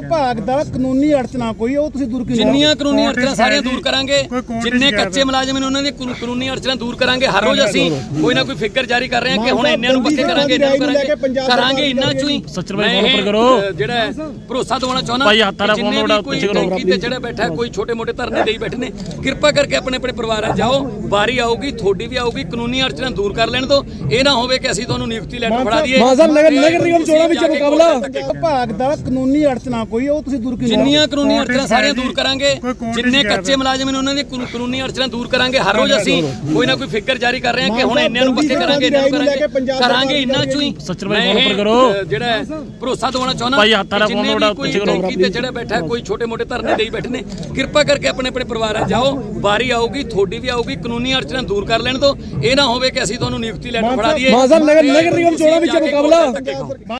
ਵਿਭਾਗ ਦਾ ਕਾਨੂੰਨੀ ਅੜਚਨਾ ਕੋਈ ਉਹ ਤੁਸੀਂ ਦੂਰ ਕਿਉਂ ਜਿੰਨੀਆਂ ਕਾਨੂੰਨੀ ਅੜਚਣਾ ਸਾਰੀਆਂ ਦੂਰ ਕਰਾਂਗੇ ਜਿੰਨੇ ਕੱਚੇ ਮੁਲਾਜ਼ਮ ਨੇ ਉਹਨਾਂ ਦੀ ਕਾਨੂ- ਕਾਨੂੰਨੀ ਅੜਚਣਾ ਦੂਰ ਕਰਾਂਗੇ। ਹਰ ਰੋਜ਼ ਅਸੀਂ ਕੋਈ ਨਾ ਕੋਈ ਫਿਗਰ ਜਾਰੀ ਕਰ ਰਹੇ ਹਾਂ ਕਿ ਹੁਣ ਇੰਨਿਆਂ ਨੂੰ ਪੱਕੇ ਕਰਾਂਗੇ ਇੰਨਿਆਂ ਨੂੰ ਕਰਾਂਗੇ। ਕਰਾਂਗੇ ਇੰਨਾ ਚੋਂ ਹੀ ਸੱਚਰ ਫੋਨ ਉੱਪਰ ਕਰੋ। ਜਿਹੜਾ ਭਰੋਸਾ ਦਿਵਾਉਣਾ ਚਾਹੁੰਦਾ ਭਾਈ ਹੱਥ ਜਿੰਨੇ ਫੋਨ ਵੀ ਥੋੜਾ ਕੋਈ ਪਿੱਛੇ ਕਰੋ। ਟੈਂਕੀ ਤੇ ਜਿਹੜਾ ਬੈਠਾ ਕੋਈ ਛੋਟੇ ਮੋਟੇ ਧਰਨੇ ਦੇਈ ਬੈਠੇ ਨੇ ਕਿਰਪਾ ਕਰਕੇ ਆਪਣੇ ਆਪਣੇ ਪਰਿਵਾਰਾਂ ਜਾਓ। ਵਾਰੀ ਆਊਗੀ ਤੁਹਾਡੀ ਵੀ ਆਊਗੀ ਕਾਨੂੰਨੀ ਅੜਚਣਾ ਦੂਰ ਕਰ ਲੈਣ ਤੋਂ। ਇਹ ਨਾ ਹੋਵੇ ਕਿ ਅਸੀਂ ਤੁਹਾਨੂੰ ਨਿਯੁਕਤੀ ਲੈਟਰ ਫੜਾ ਦਈਏ। ਸਾਹਿਬ, ਨਗਰ- ਨਿਗਮ ਚੋਣਾਂ ਵਿੱਚ ਮੁਕਾਬਲਾ। ਵਿਭਾਗ ਦਾ ਕਾਨੂੰਨੀ ਅੜਚਨਾ ਕੋਈ ਉਹ ਤੁਸੀਂ ਦੂਰ ਕਿਉਂ ਜਿੰਨੀਆਂ ਕਾਨੂੰਨੀ ਅੜਚਣਾ ਸਾਰੀਆਂ ਦੂਰ ਕਰਾਂਗੇ ਜਿੰਨੇ ਕੱਚੇ ਮੁਲਾਜ਼ਮ ਨੇ ਉਹਨਾਂ ਦੀ ਕਾਨੂ- ਕਾਨੂੰਨੀ ਅੜਚਣਾ ਦੂਰ ਕਰਾਂਗੇ ਹਰ ਰੋਜ਼ ਅਸੀਂ ਕੋਈ ਨਾ। ਕੋਈ ਫਿਗਰ ਜਾਰੀ ਕਰ ਰਹੇ ਹਾਂ ਕਿ ਹੁਣ ਇੰਨਿਆਂ ਨੂੰ ਪੱਕੇ ਕਰਾਂਗੇ ਇੰਨਿਆਂ ਨੂੰ ਕਰਾਂਗੇ ਕਰਾਂਗੇ ਇੰਨਾ ਚੋਂ ਹੀ। ਸੱਚਰ ਉੱਪਰ ਇਹ, ਕਰੋ। ਜਿਹੜਾ ਭਰੋਸਾ ਦਿਵਾਉਣਾ ਚਾਹੁੰਦਾ ਭਾਈ ਹੱਥ ਵਾਲਾ ਫੋਨ ਜਿੰਨੇ ਥੋੜਾ ਵੀ ਕੋਈ ਪਿੱਛੇ ਕਰੋ। ਟੈਂਕੀ ਤੇ ਜਿਹੜਾ ਬੈਠਾ ਕੋਈ ਛੋਟੇ ਮੋਟੇ ਧਰਨੇ ਦੇਈ ਬੈਠੇ ਨੇ ਕਿਰਪਾ ਕਰਕੇ ਆਪਣੇ ਆਪਣੇ ਪਰਿਵਾਰਾਂ ਜਾਓ ਵਾਰੀ ਆਊਗੀ ਤੁਹਾਡੀ ਵੀ ਆਊਗੀ ਕਾਨੂੰਨੀ ਅੜਚਣਾ ਦੂਰ ਕਰ ਲੈਣ ਤੋਂ। ਇਹ ਨਾ ਹੋਵੇ ਕਿ ਅਸੀਂ ਤੁਹਾਨੂੰ ਨਿਯੁਕਤੀ ਲੈਟਰ ਫੜਾ ਦਈਏ। ਸਾਹਿਬ, ਨਗਰ- ਨਿਗਮ ਚੋਣਾਂ ਵਿੱਚ ਮੁਕਾਬਲਾ।